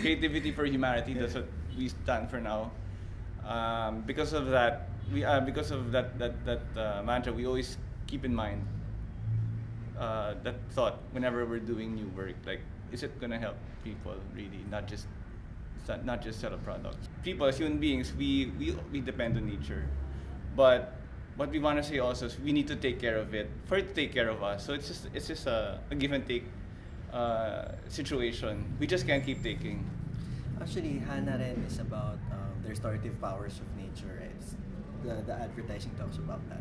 creativity for humanity. That's what we stand for now. Um, because of that, we uh, because of that that that uh, mantra, we always keep in mind uh, that thought whenever we're doing new work. Like, is it gonna help people really, not just not, just sell a product. People as human beings, we we we depend on nature, but what we want to say also is we need to take care of it for it to take care of us. So it's just it's just a, a give and take uh, situation. We just can't keep taking. Actually, Hana Ren is about um, the restorative powers of nature. It's the, the advertising talks about that.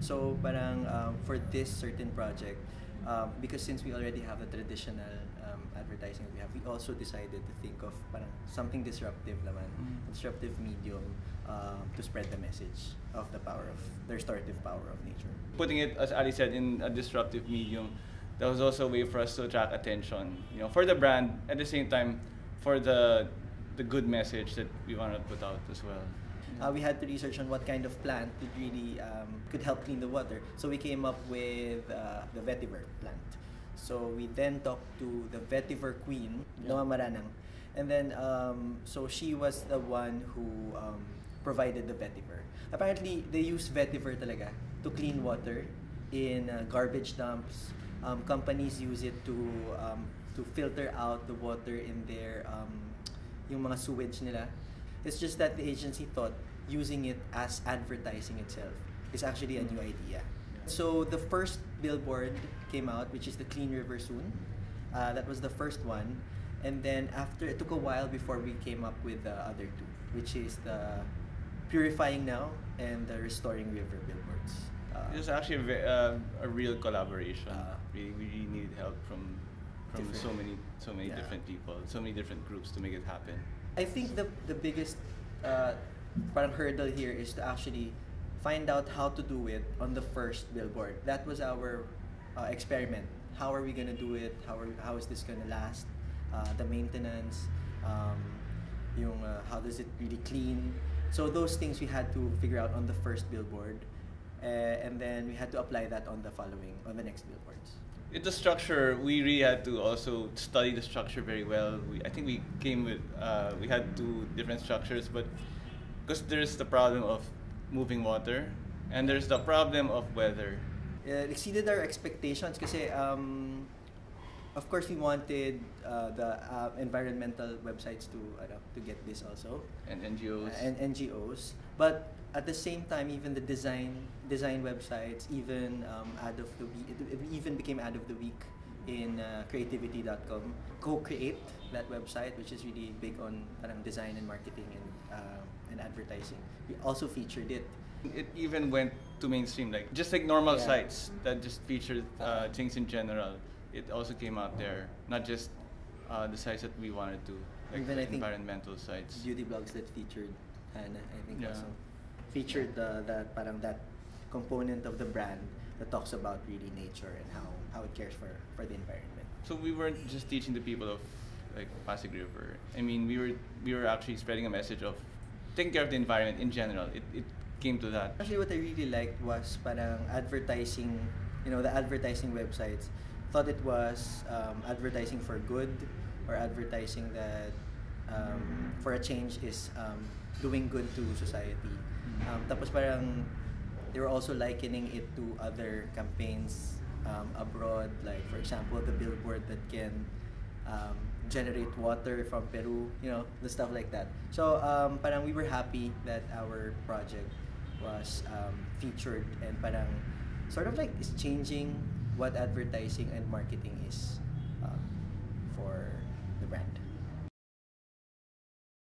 So, parang um, for this certain project, um, because since we already have the traditional um, advertising we have, we also decided to think of parang something disruptive naman, Mm. disruptive medium um, to spread the message of the power of the restorative power of nature. Putting it, as Ali said, in a disruptive medium, that was also a way for us to attract attention. You know, for the brand, at the same time, for the the good message that we want to put out as well. Uh, we had to research on what kind of plant could really um, could help clean the water. So we came up with uh, the vetiver plant. So we then talked to the vetiver queen, Yeah. Noah Maranang, and then um, so she was the one who um, provided the vetiver. Apparently, they use vetiver talaga to clean water in uh, garbage dumps. Um, companies use it to um, to filter out the water in their um, yung mga sewage nila. It's just that the agency thought using it as advertising itself is actually a new idea. So the first billboard came out, which is the Clean River Soon. Uh, that was the first one. And then after, it took a while before we came up with the other two, which is the Purifying Now and the Restoring River billboards. Uh, It was actually a, ve- uh, a real collaboration. Uh, we, we really needed help from from so many so many yeah. different people, so many different groups to make it happen. I think the the biggest uh, parang hurdle here is to actually find out how to do it on the first billboard. That was our uh, experiment. How are we gonna do it? How are, how is this gonna last? Uh, the maintenance, um, yung uh, how does it really clean? So those things we had to figure out on the first billboard, and then we had to apply that on the following on the next billboards. It, the structure, we really had to also study the structure very well. We, I think we came with, uh, we had two different structures, but because there's the problem of moving water, and there's the problem of weather. It exceeded our expectations kasi um, of course we wanted uh, the uh, environmental websites to ano, to get this also And NGOs. and NGOs but at the same time even the design design websites even um, ad of the week it, even became ad of the week in uh, creativity.com co-create that website which is really big on parang design and marketing and uh, and advertising we also featured it It even went to mainstream, like just like normal Yeah. sites that just featured uh, things in general. It also came out there, not just uh, the sites that we wanted to, like Even the I think environmental sites. beauty blogs that featured Hana, I think Yeah. also featured the that parang that component of the brand that talks about really nature and how, how it cares for, for the environment. So we weren't just teaching the people of like Pasig River. I mean, we were we were actually spreading a message of taking care of the environment in general. It it came to that. Actually, what I really liked was parang advertising, you know, the advertising websites thought it was um, advertising for good or advertising that um, for a change is um, doing good to society. Um, tapos parang they were also likening it to other campaigns um, abroad, like for example, the billboard that can um, generate water from Peru, you know, the stuff like that. So um, parang we were happy that our project was um, featured and parang sort of like is changing what advertising and marketing is um, for the brand.